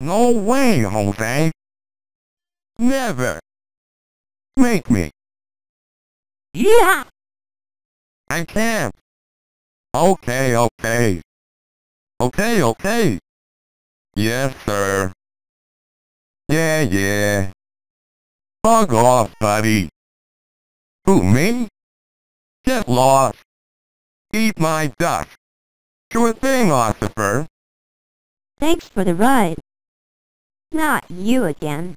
No way, Jose. Never. Make me. Yeah! I can't. Okay, okay. Okay, okay. Yes, sir. Yeah, yeah. Bug off, buddy. Who, me? Get lost. Eat my dust. Sure thing, Ossifer. Thanks for the ride. Not you again.